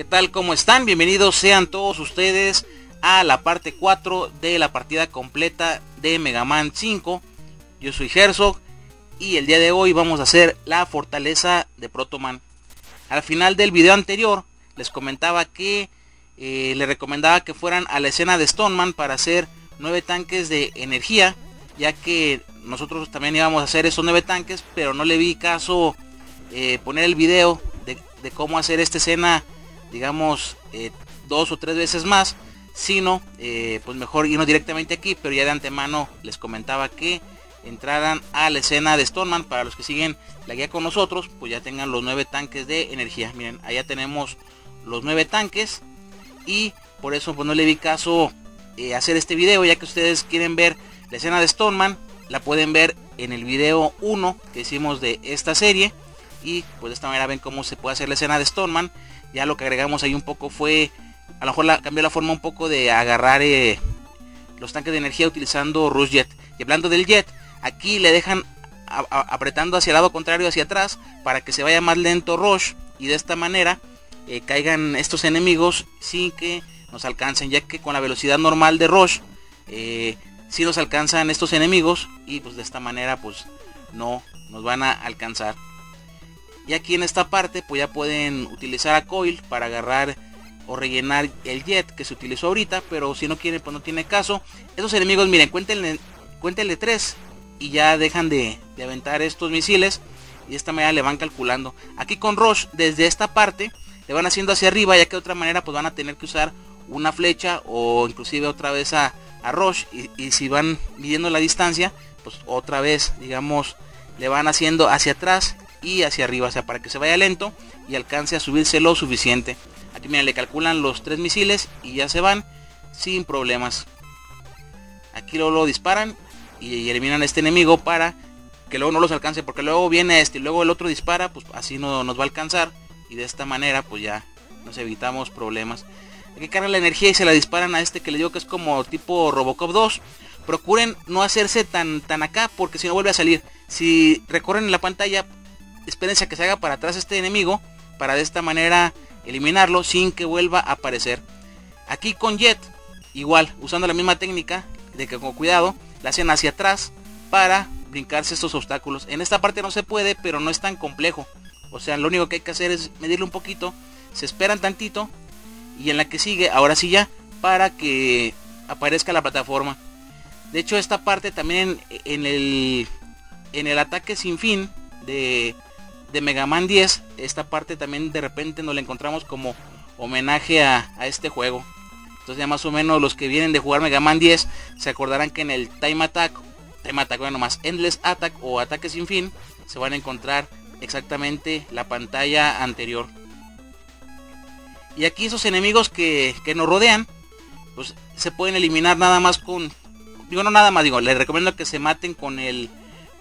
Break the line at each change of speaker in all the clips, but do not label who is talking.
¿Qué tal? ¿Cómo están? Bienvenidos sean todos ustedes a la parte 4 de la partida completa de Mega Man 5. Yo soy Herzog y el día de hoy vamos a hacer la fortaleza de Protoman. Al final del video anterior les comentaba que eh, le recomendaba que fueran a la escena de Stoneman para hacer nueve tanques de energía, ya que nosotros también íbamos a hacer esos nueve tanques, pero no le vi caso eh, poner el video de, de cómo hacer esta escena digamos, eh, dos o tres veces más, sino, eh, pues mejor irnos directamente aquí, pero ya de antemano les comentaba que entraran a la escena de Stoneman, para los que siguen la guía con nosotros, pues ya tengan los nueve tanques de energía. Miren, allá tenemos los nueve tanques y por eso pues no le vi caso eh, hacer este video, ya que ustedes quieren ver la escena de Stoneman, la pueden ver en el video 1 que hicimos de esta serie. Y pues de esta manera ven cómo se puede hacer la escena de Stoneman ya lo que agregamos ahí un poco fue, a lo mejor cambió la forma un poco de agarrar eh, los tanques de energía utilizando Rush Jet. Y hablando del Jet, aquí le dejan apretando hacia el lado contrario, hacia atrás, para que se vaya más lento Rush. Y de esta manera eh, caigan estos enemigos sin que nos alcancen, ya que con la velocidad normal de Rush, eh, si nos alcanzan estos enemigos y pues de esta manera pues no nos van a alcanzar. Y aquí en esta parte pues ya pueden utilizar a Coil para agarrar o rellenar el jet que se utilizó ahorita. Pero si no quieren pues no tiene caso. Esos enemigos miren cuéntenle, cuéntenle 3 y ya dejan de, aventar estos misiles. Y de esta manera le van calculando. Aquí con Rush desde esta parte le van haciendo hacia arriba ya que de otra manera pues van a tener que usar una flecha o inclusive otra vez a, a Rush. Y, y si van midiendo la distancia pues otra vez digamos le van haciendo hacia atrás y hacia arriba, o sea, para que se vaya lento y alcance a subirse lo suficiente. Aquí miren, le calculan los tres misiles y ya se van sin problemas. Aquí luego lo disparan y, eliminan a este enemigo para que luego no los alcance, porque luego viene este y luego el otro dispara, pues así no nos va a alcanzar y de esta manera pues ya nos evitamos problemas. Aquí cargan la energía y se la disparan a este que le digo que es como tipo Robocop 2. Procuren no hacerse tan, tan acá porque si no vuelve a salir. Si recorren en la pantalla espérense que se haga para atrás este enemigo para de esta manera eliminarlo sin que vuelva a aparecer. Aquí con Jet, igual, usando la misma técnica de que con cuidado, la hacen hacia atrás para brincarse estos obstáculos. En esta parte no se puede, pero no es tan complejo. O sea, lo único que hay que hacer es medirle un poquito, se esperan tantito y en la que sigue, ahora sí ya, para que aparezca la plataforma. De hecho, esta parte también en el, en el ataque sin fin de de Mega Man 10, esta parte también de repente nos la encontramos como homenaje a, este juego. Entonces ya más o menos los que vienen de jugar Mega Man 10 se acordarán que en el Time Attack, Time Attack, bueno más Endless Attack o Ataque sin fin, se van a encontrar exactamente la pantalla anterior. Y aquí esos enemigos que, que nos rodean, pues se pueden eliminar nada más con... Digo, no nada más, digo, les recomiendo que se maten con el,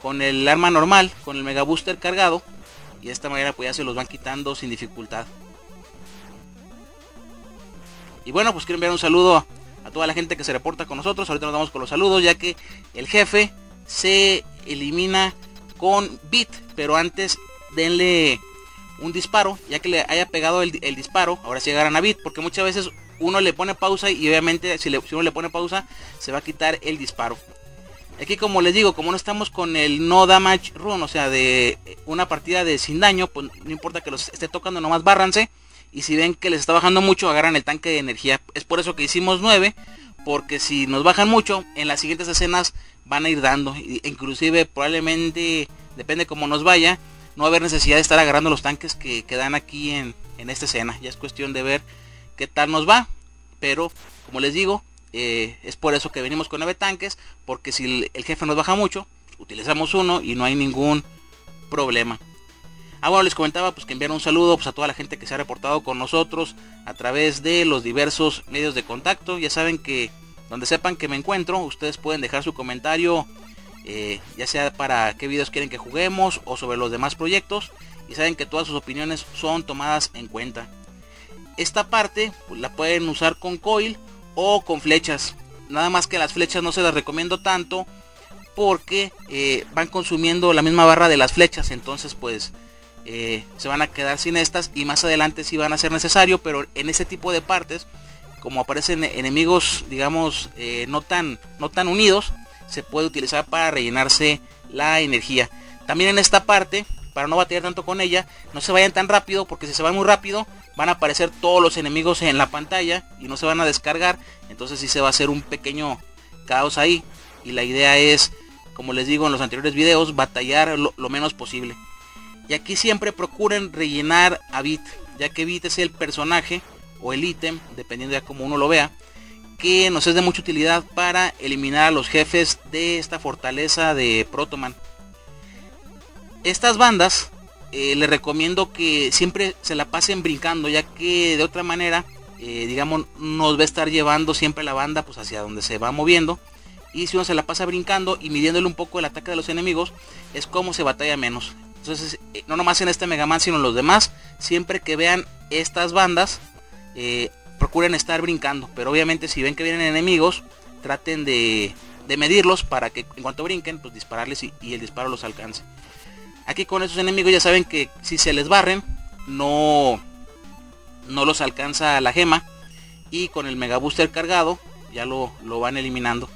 con el arma normal, con el Mega Booster cargado y de esta manera pues ya se los van quitando sin dificultad. Y bueno, pues quiero enviar un saludo a toda la gente que se reporta con nosotros. Ahorita nos damos con los saludos ya que el jefe se elimina con bit. Pero antes denle un disparo, ya que le haya pegado el, disparo. Ahora sí agarran a bit, porque muchas veces uno le pone pausa y obviamente si uno le pone pausa se va a quitar el disparo. Aquí como les digo, como no estamos con el no damage run, o sea, de una partida de sin daño, pues no importa que los esté tocando, nomás bárranse. Y si ven que les está bajando mucho, agarran el tanque de energía. Es por eso que hicimos 9, porque si nos bajan mucho, en las siguientes escenas van a ir dando. Inclusive probablemente, depende cómo nos vaya, no va a haber necesidad de estar agarrando los tanques que, quedan aquí en, en esta escena. Ya es cuestión de ver qué tal nos va. Pero, como les digo, eh, es por eso que venimos con 9 tanques, porque si el, jefe nos baja mucho, utilizamos uno y no hay ningún problema. Ah, bueno, les comentaba pues que enviar un saludo pues, a toda la gente que se ha reportado con nosotros a través de los diversos medios de contacto. Ya saben que donde sepan que me encuentro, ustedes pueden dejar su comentario, eh, ya sea para qué videos quieren que juguemos o sobre los demás proyectos. Y saben que todas sus opiniones son tomadas en cuenta. Esta parte pues, la pueden usar con coil o con flechas. Nada más que las flechas no se las recomiendo tanto porque eh, van consumiendo la misma barra de las flechas. Entonces pues eh, se van a quedar sin estas y más adelante sí van a ser necesario, pero en ese tipo de partes, como aparecen enemigos, digamos, eh, no, tan, no tan unidos, se puede utilizar para rellenarse la energía. También en esta parte, para no batallar tanto con ella, no se vayan tan rápido, porque si se van muy rápido, van a aparecer todos los enemigos en la pantalla y no se van a descargar, entonces sí se va a hacer un pequeño caos ahí. Y la idea es, como les digo en los anteriores videos, batallar lo, menos posible. Y aquí siempre procuren rellenar a Bit, ya que Bit es el personaje o el ítem, dependiendo de cómo uno lo vea, que nos es de mucha utilidad para eliminar a los jefes de esta fortaleza de Protoman. Estas bandas eh, les recomiendo que siempre se la pasen brincando, ya que de otra manera, eh, digamos, nos va a estar llevando siempre la banda pues hacia donde se va moviendo. Y si uno se la pasa brincando y midiéndole un poco el ataque de los enemigos, es como se batalla menos. Entonces, eh, no nomás en este Mega Man, sino en los demás, siempre que vean estas bandas, procuren estar brincando. Pero obviamente si ven que vienen enemigos, traten de, medirlos para que en cuanto brinquen, pues dispararles y, el disparo los alcance. Aquí con esos enemigos ya saben que si se les barren, no, no los alcanza la gema. Y con el Mega Booster cargado, ya lo, lo van eliminando.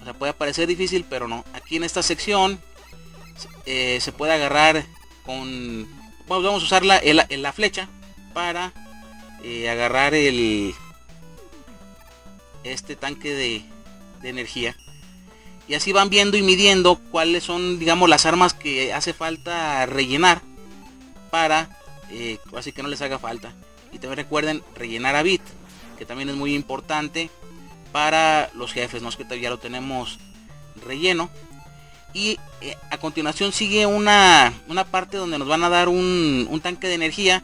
O sea, puede parecer difícil, pero no. Aquí en esta sección eh, se puede agarrar con... vamos a usar la, la flecha para eh, agarrar el este tanque de, energía y así van viendo y midiendo cuáles son digamos las armas que hace falta rellenar para eh, así que no les haga falta y también recuerden rellenar a bit que también es muy importante para los jefes no es que ya lo tenemos relleno y eh, a continuación sigue una, una parte donde nos van a dar un, un tanque de energía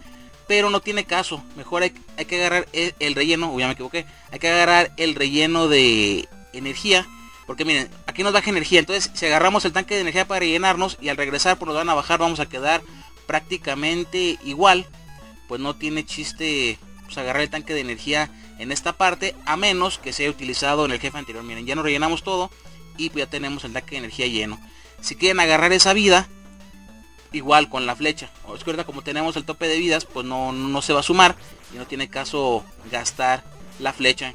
pero no tiene caso. Mejor hay, que agarrar el, relleno, o ya me equivoqué, hay que agarrar el relleno de energía. Porque miren, aquí nos baja energía. Entonces, si agarramos el tanque de energía para rellenarnos y al regresar pues nos van a bajar, vamos a quedar prácticamente igual. Pues no tiene chiste pues, agarrar el tanque de energía en esta parte, a menos que sea utilizado en el jefe anterior. Miren, ya nos rellenamos todo y pues ya tenemos el tanque de energía lleno. Si quieren agarrar esa vida, igual con la flecha. O es que como tenemos el tope de vidas, pues no, no se va a sumar y no tiene caso gastar la flecha.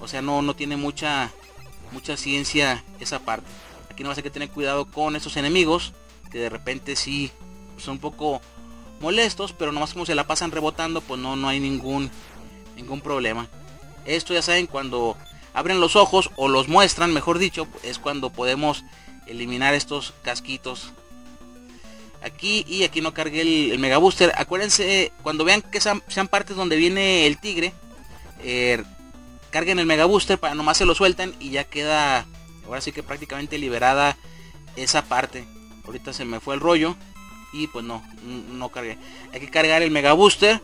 O sea, no, no tiene mucha, mucha ciencia esa parte. Aquí no vas a que tener cuidado con esos enemigos, que de repente sí son un poco molestos, pero nomás como se la pasan rebotando, pues no, no hay ningún, ningún problema. Esto ya saben, cuando abren los ojos o los muestran, mejor dicho, es cuando podemos eliminar estos casquitos aquí y aquí no cargué el, mega booster acuérdense cuando vean que sean, partes donde viene el tigre eh, carguen el mega booster para nomás se lo suelten y ya queda ahora sí que prácticamente liberada esa parte. Ahorita se me fue el rollo y pues no no cargué. Hay que cargar el mega booster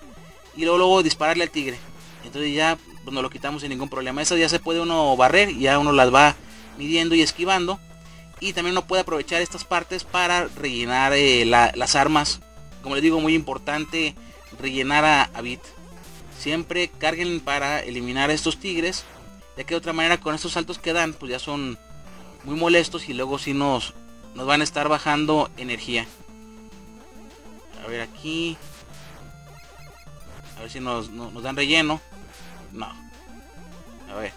y luego, luego dispararle al tigre. Entonces ya pues no lo quitamos sin ningún problema. Esas ya se puede uno barrer y ya uno las va midiendo y esquivando. Y también uno puede aprovechar estas partes para rellenar eh, las armas. Como les digo muy importante rellenar a, bit siempre carguen para eliminar a estos tigres ya que de otra manera con estos saltos que dan pues ya son muy molestos y luego si nos nos van a estar bajando energía. A ver aquí. A ver si nos, nos dan relleno. No. A ver.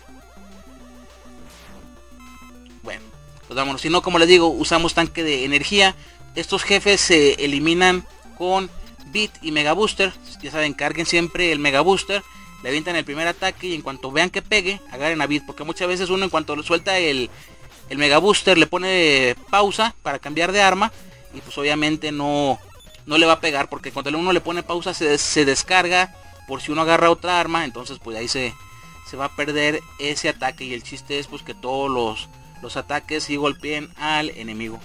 Bueno pues vámonos. Si no, como les digo, usamos tanque de energía. Estos jefes se eliminan con Bit y Mega Booster. Ya saben, carguen siempre el Mega Booster. Le avientan el primer ataque y en cuanto vean que pegue, agarren a Bit. Porque muchas veces uno en cuanto suelta el, el Mega Booster le pone pausa para cambiar de arma. Y pues obviamente no, no le va a pegar. Porque cuando uno le pone pausa se, se descarga por si uno agarra otra arma. Entonces pues ahí se, se va a perder ese ataque. Y el chiste es pues que todos los los ataques y golpeen al enemigo.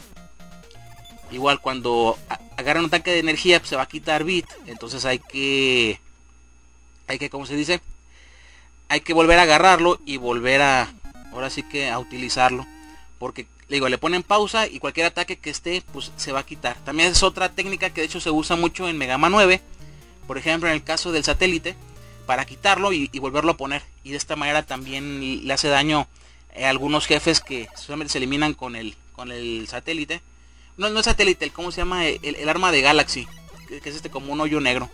Igual cuando agarran un tanque de energía pues, se va a quitar bit. Entonces hay que... Hay que, como se dice? Hay que volver a agarrarlo y volver a... Ahora sí que a utilizarlo. Porque le digo, le ponen pausa y cualquier ataque que esté pues se va a quitar. También es otra técnica que de hecho se usa mucho en Mega Man 9. Por ejemplo en el caso del satélite. Para quitarlo y, volverlo a poner. Y de esta manera también le hace daño eh, algunos jefes que solamente se eliminan con el, con el satélite, no, no es satélite, ¿cómo se llama? El, arma de Galaxy, que, es este como un hoyo negro.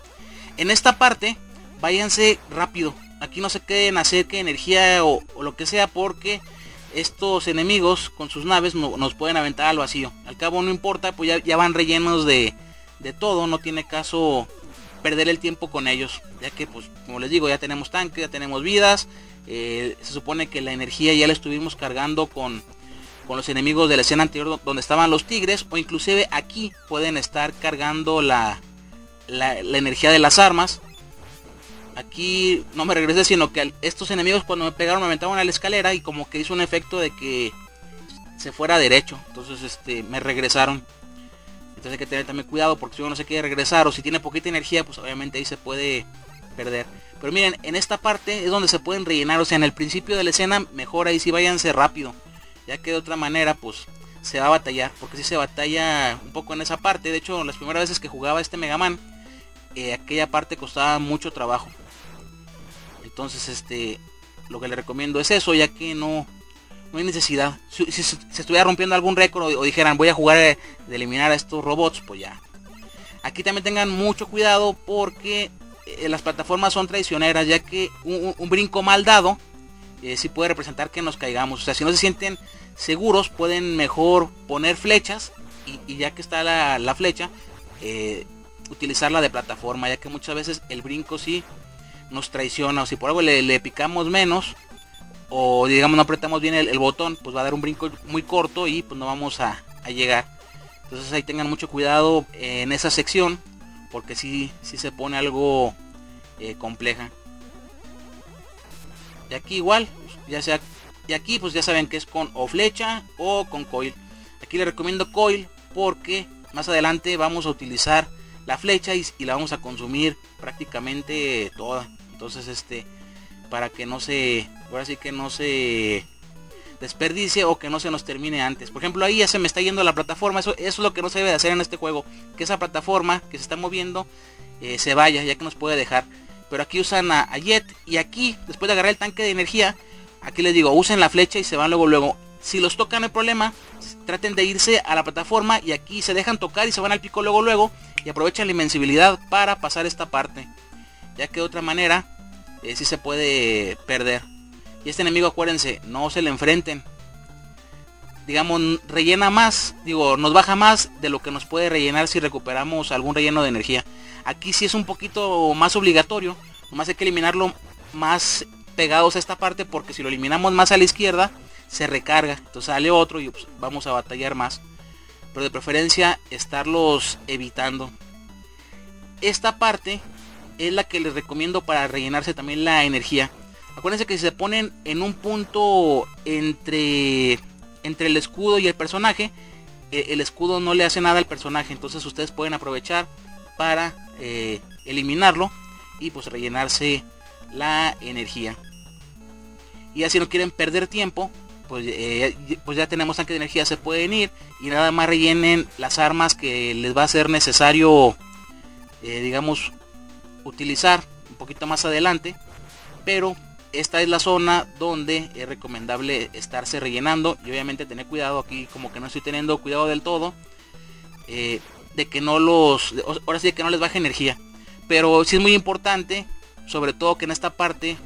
En esta parte, váyanse rápido. Aquí no se queden a que energía o, lo que sea porque estos enemigos con sus naves nos pueden aventar al vacío. Al cabo no importa, pues ya, van rellenos de, de todo, no tiene caso perder el tiempo con ellos, ya que pues como les digo, ya tenemos tanque, ya tenemos vidas, eh, se supone que la energía ya la estuvimos cargando con, con los enemigos de la escena anterior donde estaban los tigres, o inclusive aquí pueden estar cargando la, la, energía de las armas. Aquí no me regresé, sino que estos enemigos cuando me pegaron me aventaban a la escalera y como que hizo un efecto de que se fuera derecho. Entonces este me regresaron. Entonces hay que tener también cuidado porque si uno no se quiere regresar o si tiene poquita energía, pues obviamente ahí se puede perder. Pero miren, en esta parte es donde se pueden rellenar. O sea, en el principio de la escena, mejor ahí sí váyanse rápido. Ya que de otra manera, pues se va a batallar. Porque si se batalla un poco en esa parte. De hecho, las primeras veces que jugaba este Mega Man, eh, aquella parte costaba mucho trabajo. Entonces, este, lo que le recomiendo es eso, ya que no, no hay necesidad. Si, se estuviera rompiendo algún récord o, dijeran voy a jugar de eliminar a estos robots, pues ya. Aquí también tengan mucho cuidado porque eh, las plataformas son traicioneras, ya que un, brinco mal dado eh, sí puede representar que nos caigamos. O sea, si no se sienten seguros, pueden mejor poner flechas y, ya que está la, flecha, eh, utilizarla de plataforma, ya que muchas veces el brinco sí nos traiciona. O si por algo le picamos menos, o digamos no apretamos bien el, botón, pues va a dar un brinco muy corto y pues no vamos a, llegar. Entonces ahí tengan mucho cuidado en esa sección, porque si se pone algo eh, compleja. Y aquí igual, ya sea, y aquí pues ya saben que es con o flecha o con coil. Aquí les recomiendo coil porque más adelante vamos a utilizar la flecha y, la vamos a consumir prácticamente toda. Entonces este para que no se, ahora sí que no se desperdicie o que no se nos termine antes. Por ejemplo, ahí ya se me está yendo la plataforma. Eso, es lo que no se debe de hacer en este juego. Que esa plataforma que se está moviendo eh, se vaya, ya que nos puede dejar. Pero aquí usan a, Jet. Y aquí, después de agarrar el tanque de energía, aquí les digo, usen la flecha y se van luego luego. Si los tocan el problema, traten de irse a la plataforma y aquí se dejan tocar y se van al pico luego luego. Y aprovechan la invencibilidad para pasar esta parte. Ya que de otra manera eh, si se puede perder. Y este enemigo, acuérdense, no se le enfrenten. Digamos, rellena más, digo, nos baja más de lo que nos puede rellenar si recuperamos algún relleno de energía. Aquí sí es un poquito más obligatorio, nomás hay que eliminarlo más pegados a esta parte porque si lo eliminamos más a la izquierda, se recarga. Entonces sale otro y pues, vamos a batallar más. Pero de preferencia estarlos evitando. Esta parte es la que les recomiendo para rellenarse también la energía. Acuérdense que si se ponen en un punto entre, entre el escudo y el personaje, e, el escudo no le hace nada al personaje. Entonces ustedes pueden aprovechar para eh, eliminarlo y pues rellenarse la energía. Y así no quieren perder tiempo, pues, eh, pues ya tenemos tanque de energía, se pueden ir y nada más rellenen las armas que les va a ser necesario, eh, digamos, utilizar un poquito más adelante pero esta es la zona donde es recomendable estarse rellenando y obviamente tener cuidado aquí como que no estoy teniendo cuidado del todo eh, de que no los ahora sí que no les baje energía. Pero sí es muy importante sobre todo que en esta parte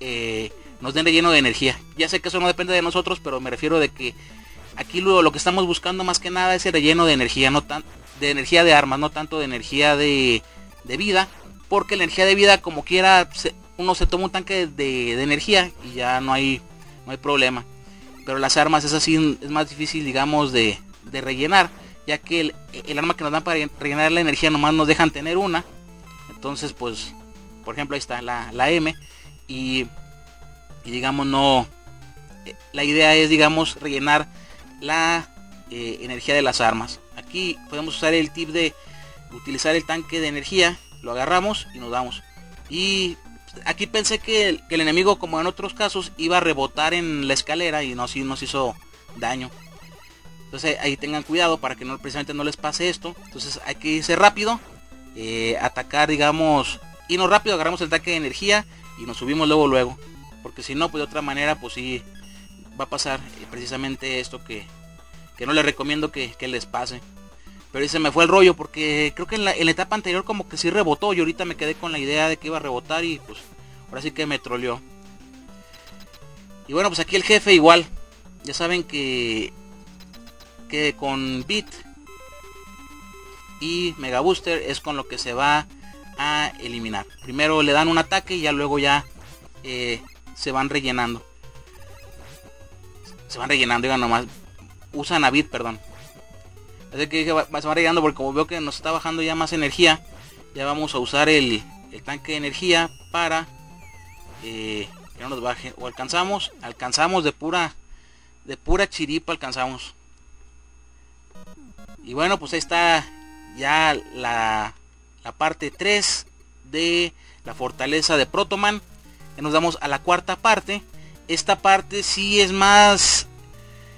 eh, nos den relleno de energía. Ya sé que eso no depende de nosotros pero me refiero de que aquí lo, lo que estamos buscando más que nada es el relleno de energía no tan de energía de armas no tanto de energía de, de vida porque la energía de vida como quiera uno se toma un tanque de, energía y ya no hay no hay problema. Pero las armas es así es más difícil digamos de, rellenar ya que el, arma que nos dan para rellenar la energía nomás nos dejan tener una. Entonces pues por ejemplo ahí está la, M. Y, digamos no eh, la idea es digamos rellenar la eh, energía de las armas. Aquí podemos usar el tip de utilizar el tanque de energía lo agarramos y nos damos. Y aquí pensé que el, enemigo, como en otros casos, iba a rebotar en la escalera y no si nos hizo daño. Entonces ahí tengan cuidado para que no precisamente no les pase esto. Entonces hay que irse rápido, eh, atacar, digamos, irnos rápido, agarramos el ataque de energía y nos subimos luego luego. Porque si no, pues de otra manera, pues sí va a pasar eh, precisamente esto que, que no les recomiendo que, les pase. Pero se me fue el rollo porque creo que en la, en etapa anterior como que sí rebotó y ahorita me quedé con la idea de que iba a rebotar y pues ahora sí que me troleó. Y bueno, pues aquí el jefe igual. Ya saben que que con Bit y Mega Booster es con lo que se va a eliminar. Primero le dan un ataque y ya luego ya eh, se van rellenando. Se van rellenando, digan nomás. Usan a Bit, perdón. Así que se van rellenando porque como veo que nos está bajando ya más energía, ya vamos a usar el, tanque de energía para eh, que no nos baje. O alcanzamos, alcanzamos de pura, de pura chiripa alcanzamos. Y bueno, pues ahí está ya la, la parte 3 de la fortaleza de Protoman. Ya nos damos a la cuarta parte. Esta parte sí es más...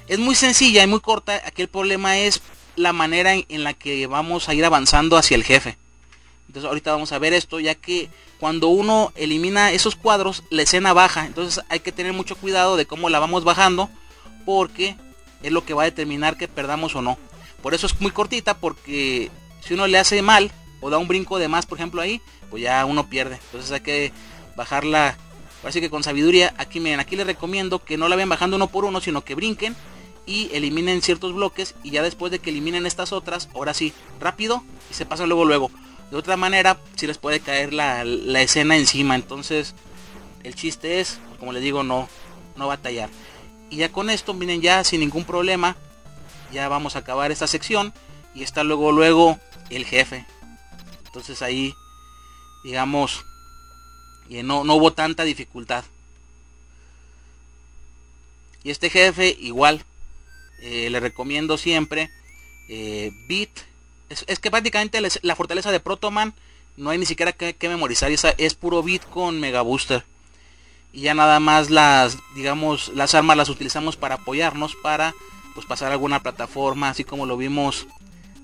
Es muy sencilla y muy corta. Aquí el problema es la manera en, la que vamos a ir avanzando hacia el jefe. Entonces ahorita vamos a ver esto ya que cuando uno elimina esos cuadros la escena baja. Entonces hay que tener mucho cuidado de cómo la vamos bajando porque es lo que va a determinar que perdamos o no. Por eso es muy cortita porque si uno le hace mal o da un brinco de más, por ejemplo ahí, pues ya uno pierde. Entonces hay que bajarla, así que con sabiduría. Aquí miren, aquí les recomiendo que no la vayan bajando uno por uno, sino que brinquen y eliminen ciertos bloques y ya después de que eliminen estas otras, ahora sí, rápido y se pasan luego luego. De otra manera, si les puede caer la, la escena encima. Entonces, el chiste es, como les digo, no, no batallar. Y ya con esto, miren, ya sin ningún problema, ya vamos a acabar esta sección y está luego luego el jefe entonces ahí digamos no, no hubo tanta dificultad y este jefe igual eh, le recomiendo siempre eh, bit es, que prácticamente la fortaleza de protoman no hay ni siquiera que, memorizar esa es puro bit con mega booster. Y ya nada más las digamos las armas las utilizamos para apoyarnos para pues pasar a alguna plataforma así como lo vimos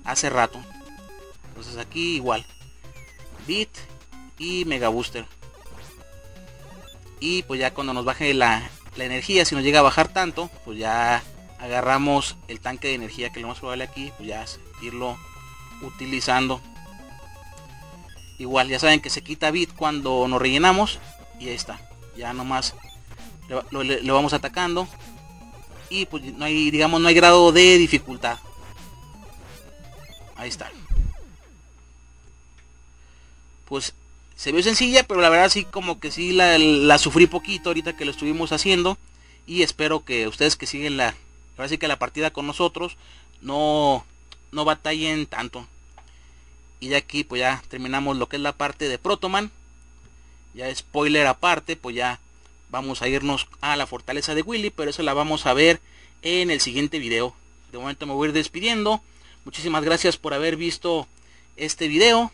hace rato. Entonces aquí igual bit y mega booster. Y pues ya cuando nos baje la, la energía si nos llega a bajar tanto pues ya agarramos el tanque de energía que lo más probable aquí pues ya irlo utilizando igual ya saben que se quita bit cuando nos rellenamos y ahí está ya nomás lo vamos atacando y pues no hay, digamos, no hay grado de dificultad. Ahí está. Pues se ve sencilla, pero la verdad sí como que sí la, sufrí poquito ahorita que lo estuvimos haciendo. Y espero que ustedes que siguen la, ahora sí que la partida con nosotros no, no batallen tanto. Y de aquí pues ya terminamos lo que es la parte de Protoman. Ya spoiler aparte, pues ya vamos a irnos a la fortaleza de Willy, pero eso la vamos a ver en el siguiente video. De momento me voy a ir despidiendo. Muchísimas gracias por haber visto este video.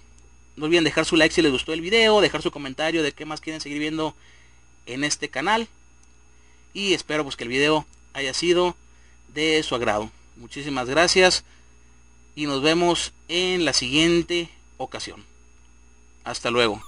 No olviden dejar su like si les gustó el video, dejar su comentario de qué más quieren seguir viendo en este canal. Y espero pues que el video haya sido de su agrado. Muchísimas gracias y nos vemos en la siguiente ocasión. Hasta luego.